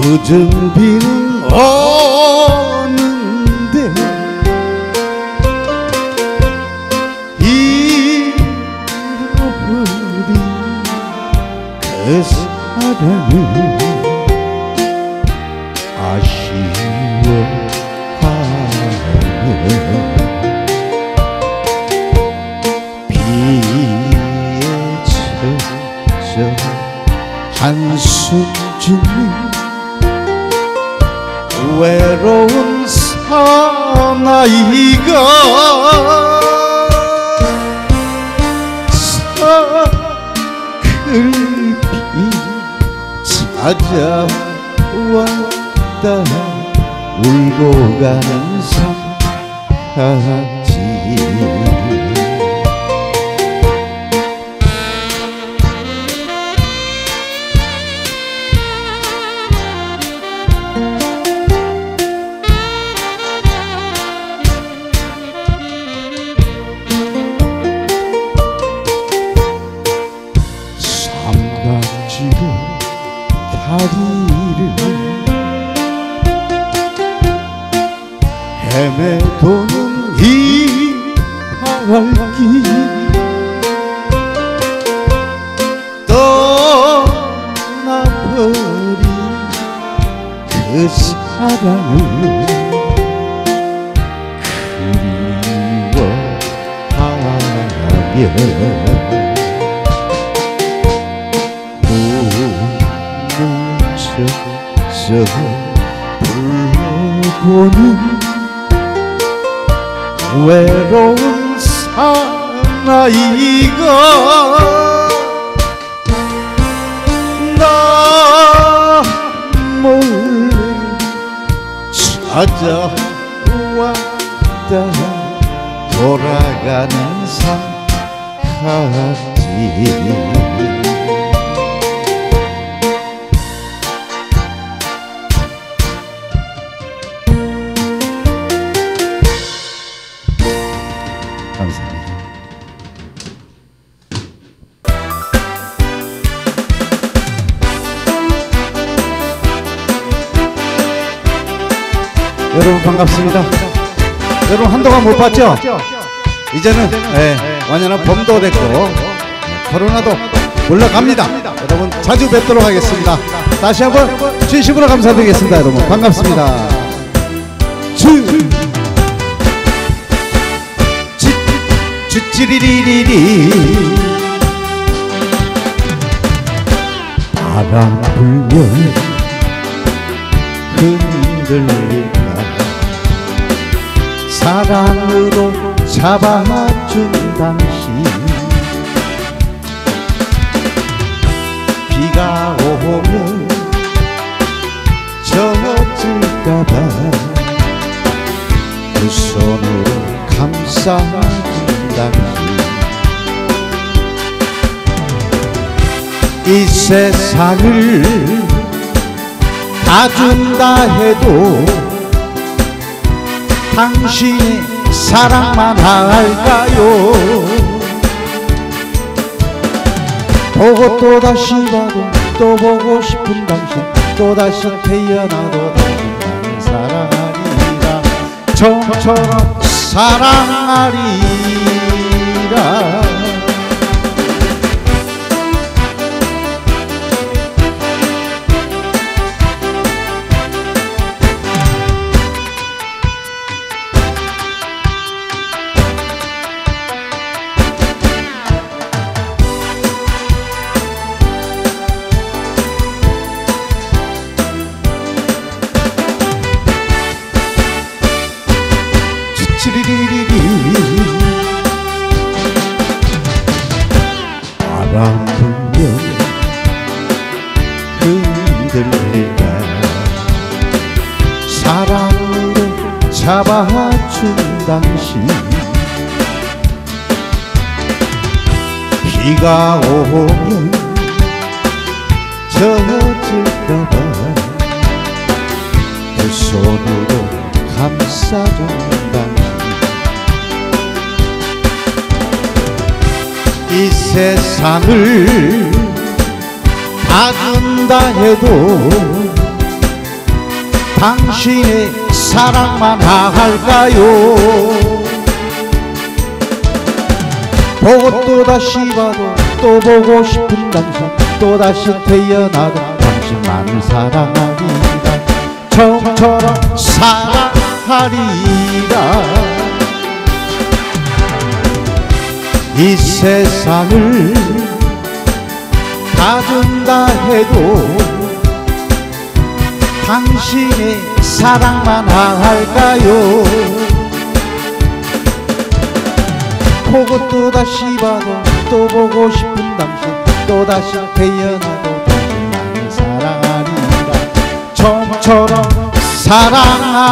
굳은 비는 오는데 잃어버린 그 사랑을 아쉬워하며 비에 젖어 한숨 짓는 나이가 사글비 찾아왔다 울고 가는 삼 다리를 헤매도는 이 발길 떠나버린 그 사랑을 그리워하며 불러보는 외로운 사나이가 나 몰래 찾아왔다 돌아가는 삼각지 여러분 반갑습니다. 여러분 한동안 못 봤죠? 이제는 예, 완연한 봄도 됐고 코로나도 물러갑니다. 여러분 자주 뵙도록 하겠습니다. 다시 한번 진심으로 감사드리겠습니다. 여러분 반갑습니다. 주 쭈찌리리리리 바람 불면 흔들릴까 사랑으로 잡아준 당신. 비가 오면 젖을까봐 그 손으로 감싸준 당신. 이 세상을 다 준다 해도 당신이 사랑만 할까요? 보고 또 다시 봐도 또 보고 싶은 당신 또 다시 태어나도 당신 나는 사랑하리라 좀처럼 사랑하리라 치리리리리 바람 불면 흔들리다 사랑으로 잡아준 당신 비가 오면 젖을까봐 그 손으로 감싸준 이 세상을 다 준다 해도 당신의 사랑만 할까요? 보고 또 다시 봐도 또 보고 싶은 당신 또 다시 태어나도 당신만을 사랑하리라. 처음처럼 사랑하리라 이 세상을 다 준다 해도 당신의 사랑만 할까요? 보고 또 다시 봐도 또 보고 싶은 당신 또 다시 태어나도 당신만을 사랑하리라 처음처럼 사랑하리라